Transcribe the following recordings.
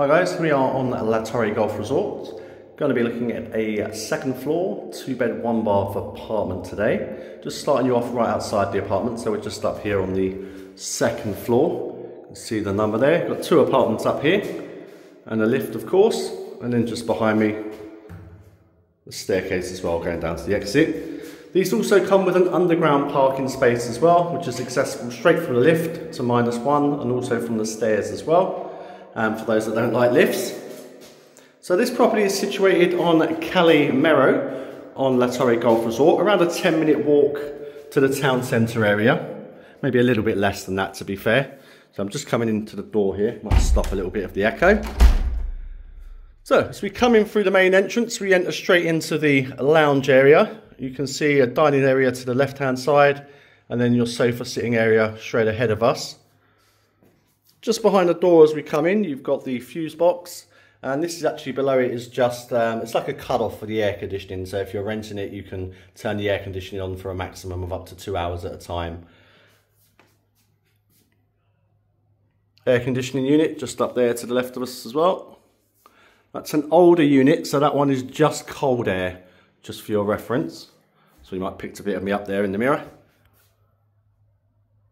Hi guys, we are on La Torre Golf Resort. Going to be looking at a second floor, two bed, one bath apartment today. Just starting you off right outside the apartment, so we're just up here on the second floor. You can see the number there. Got two apartments up here, and a lift of course, and then just behind me, the staircase as well going down to the exit. These also come with an underground parking space as well, which is accessible straight from the lift to minus one, and also from the stairs as well um, for those that don't like lifts. So this property is situated on Calle Mero on La Torre Golf Resort, around a 10 minute walk to the town centre area. Maybe a little bit less than that to be fair. So I'm just coming into the door here, might stop a little bit of the echo. So as we come in through the main entrance, we enter straight into the lounge area. You can see a dining area to the left hand side and then your sofa sitting area straight ahead of us. Just behind the door as we come in, you've got the fuse box. And this is actually below it is just, um, it's like a cut-off for the air conditioning. So if you're renting it, you can turn the air conditioning on for a maximum of up to two hours at a time. Air conditioning unit just up there to the left of us as well. That's an older unit, so that one is just cold air, just for your reference. So you might picked a bit of me up there in the mirror.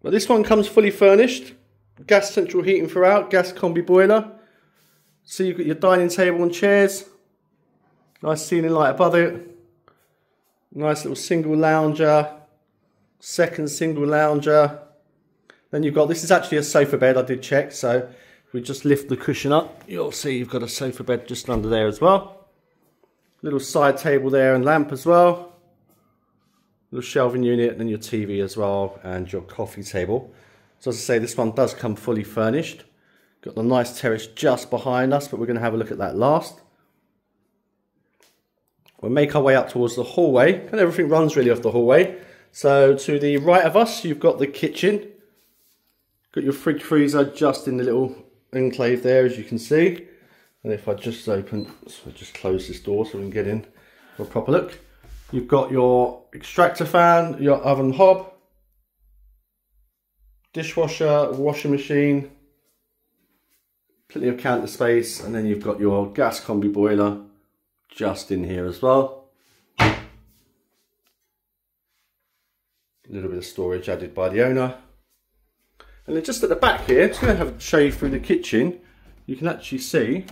But this one comes fully furnished gas central heating throughout, gas combi boiler. So you've got your dining table and chairs. Nice ceiling light above it. Nice little single lounger. Second single lounger. Then you've got, this is actually a sofa bed, I did check. So if we just lift the cushion up, you'll see you've got a sofa bed just under there as well. Little side table there and lamp as well. Little shelving unit and then your TV as well and your coffee table. So as I say, this one does come fully furnished. Got the nice terrace just behind us, but we're going to have a look at that last. We'll make our way up towards the hallway, and everything runs really off the hallway. So to the right of us, you've got the kitchen. Got your fridge freezer just in the little enclave there, as you can see. And if I just open, so just close this door so we can get in for a proper look. You've got your extractor fan, your oven hob, dishwasher, washing machine, plenty of counter space, and then you've got your gas combi boiler just in here as well. A little bit of storage added by the owner. And then just at the back here, just going to have show you through the kitchen, you can actually see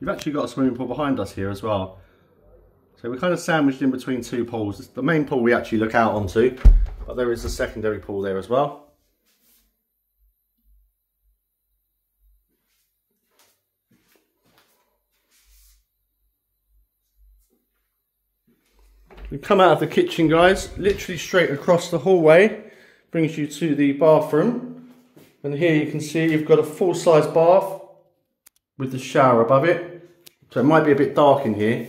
you've actually got a swimming pool behind us here as well. So we're kind of sandwiched in between two pools. The main pool we actually look out onto, but there is a secondary pool there as well. We come out of the kitchen, guys, literally straight across the hallway, brings you to the bathroom. And here you can see you've got a full-size bath with the shower above it. So it might be a bit dark in here.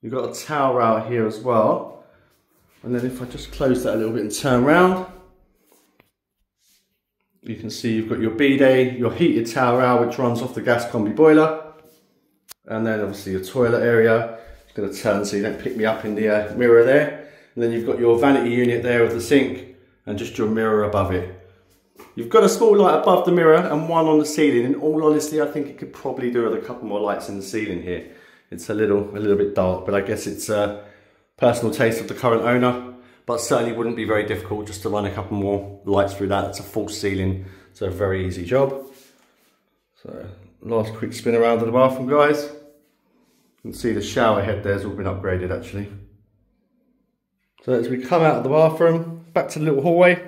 You've got a towel out here as well. And then if I just close that a little bit and turn around, you can see you've got your bidet, your heated towel rail, which runs off the gas combi boiler. And then obviously your toilet area going to turn so you don't pick me up in the uh, mirror there. And then you've got your vanity unit there with the sink and just your mirror above it. You've got a small light above the mirror and one on the ceiling. In all honesty, I think it could probably do with a couple more lights in the ceiling here. It's a little, a little bit dark, but I guess it's a personal taste of the current owner. But certainly wouldn't be very difficult just to run a couple more lights through that. It's a full ceiling, so a very easy job. So last quick spin around of the bathroom, guys. Can see the shower head there's all been upgraded actually. So as we come out of the bathroom, back to the little hallway,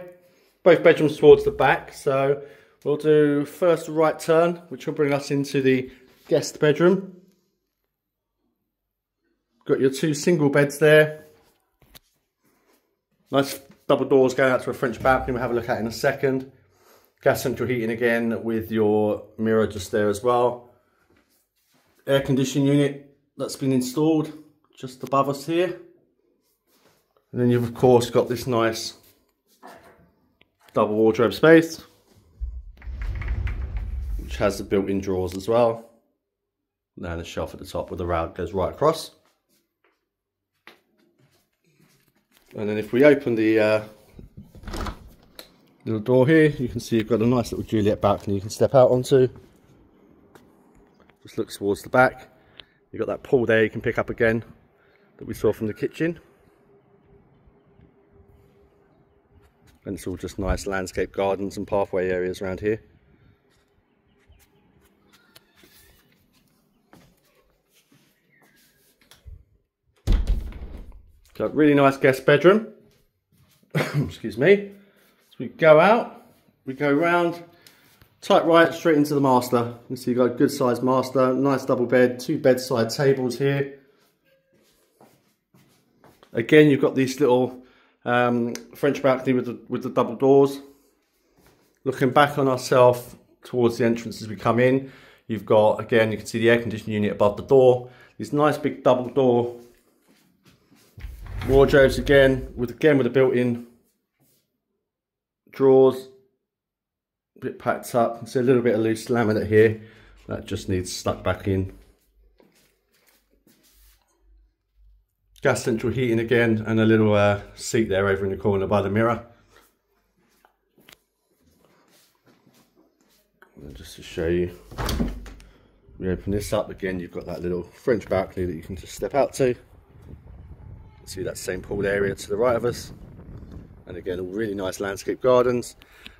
both bedrooms towards the back. So we'll do first right turn, which will bring us into the guest bedroom. Got your two single beds there. Nice double doors going out to a French balcony we'll have a look at in a second. Gas central heating again with your mirror just there as well. Air conditioning unit that's been installed just above us here. And then you've of course got this nice double wardrobe space, which has the built-in drawers as well. And the shelf at the top where the rail goes right across. And then if we open the uh, little door here, you can see you've got a nice little Juliet balcony you can step out onto. Just looks towards the back. You've got that pool there you can pick up again that we saw from the kitchen. And it's all just nice landscape gardens and pathway areas around here. Got really nice guest bedroom. Excuse me. So we go out, we go round, tight right straight into the master. You see you've got a good sized master, nice double bed, two bedside tables here. Again, you've got these little um, French balcony with the, with the double doors. Looking back on ourselves towards the entrance as we come in, you've got, again, you can see the air conditioning unit above the door. These nice big double door wardrobes again, with again with the built-in drawers, bit packed up. You see a little bit of loose laminate here. That just needs stuck back in. gas central heating again and a little uh, seat there over in the corner by the mirror. And just to show you, we open this up again, you've got that little French balcony that you can just step out to. See that same pool area to the right of us. And again, all really nice landscape gardens.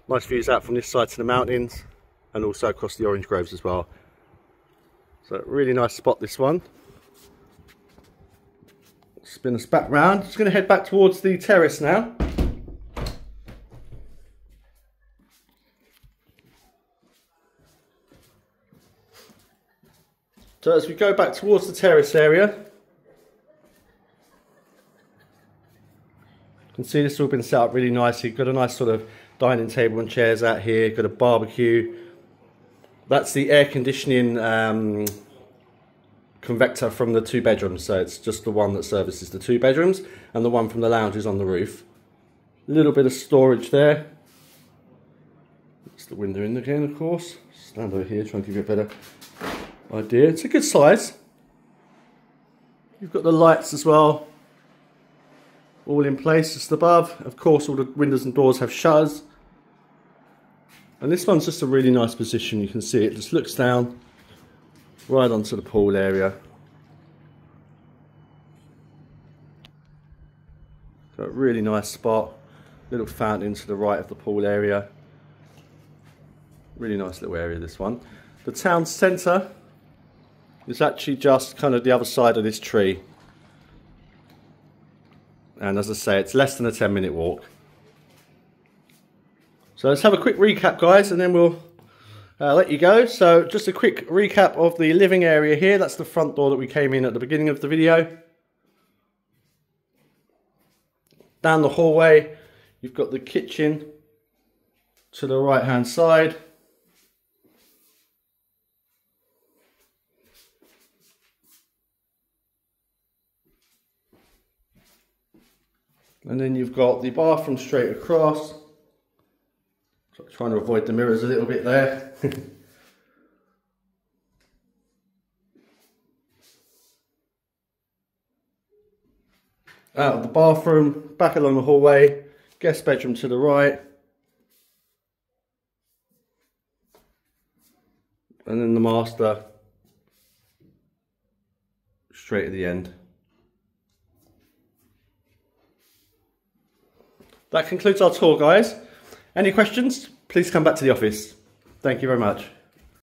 Nice views out from this side to the mountains and also across the orange groves as well. So really nice spot this one spin us back round. Just going to head back towards the terrace now. So as we go back towards the terrace area, you can see this all been set up really nicely. Got a nice sort of dining table and chairs out here. Got a barbecue. That's the air conditioning um, convector from the two bedrooms. So it's just the one that services the two bedrooms and the one from the lounge is on the roof. A little bit of storage there. It's the window in again, of course. Stand over here, try and give you a better idea. It's a good size. You've got the lights as well, all in place just above. Of course, all the windows and doors have shutters. And this one's just a really nice position. You can see it just looks down right onto the pool area. Got a really nice spot, little fountain to the right of the pool area. Really nice little area this one. The town centre is actually just kind of the other side of this tree. And as I say, it's less than a 10 minute walk. So let's have a quick recap guys and then we'll uh, let you go. So just a quick recap of the living area here. That's the front door that we came in at the beginning of the video. Down the hallway, you've got the kitchen to the right hand side. And then you've got the bathroom straight across. Trying to avoid the mirrors a little bit there. Out of the bathroom, back along the hallway, guest bedroom to the right. And then the master straight at the end. That concludes our tour guys. Any questions? Please come back to the office. Thank you very much.